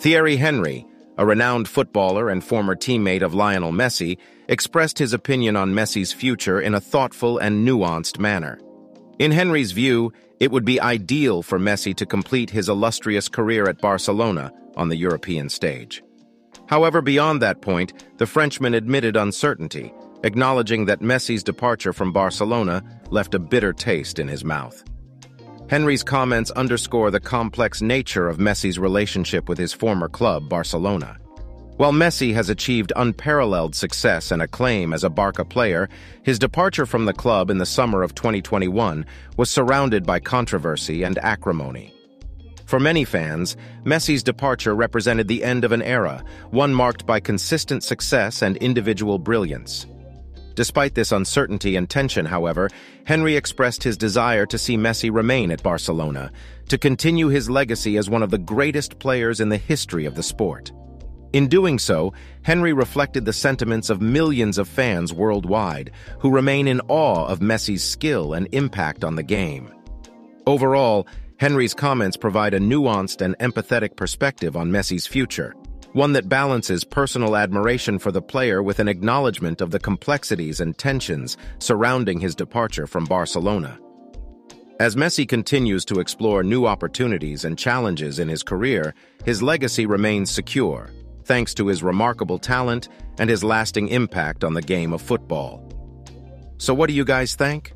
Thierry Henry, a renowned footballer and former teammate of Lionel Messi, expressed his opinion on Messi's future in a thoughtful and nuanced manner. In Henry's view, it would be ideal for Messi to complete his illustrious career at Barcelona on the European stage. However, beyond that point, the Frenchman admitted uncertainty, acknowledging that Messi's departure from Barcelona left a bitter taste in his mouth. Henry's comments underscore the complex nature of Messi's relationship with his former club, Barcelona. While Messi has achieved unparalleled success and acclaim as a Barca player, his departure from the club in the summer of 2021 was surrounded by controversy and acrimony. For many fans, Messi's departure represented the end of an era, one marked by consistent success and individual brilliance. Despite this uncertainty and tension, however, Henry expressed his desire to see Messi remain at Barcelona, to continue his legacy as one of the greatest players in the history of the sport. In doing so, Henry reflected the sentiments of millions of fans worldwide who remain in awe of Messi's skill and impact on the game. Overall, Henry's comments provide a nuanced and empathetic perspective on Messi's future, one that balances personal admiration for the player with an acknowledgement of the complexities and tensions surrounding his departure from Barcelona. As Messi continues to explore new opportunities and challenges in his career, his legacy remains secure, thanks to his remarkable talent and his lasting impact on the game of football. So what do you guys think?